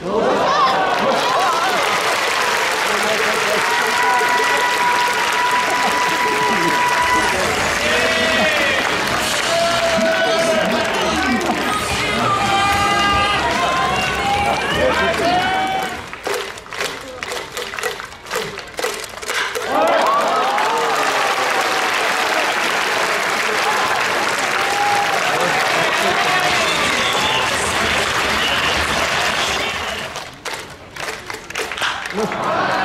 Yeah. Listen.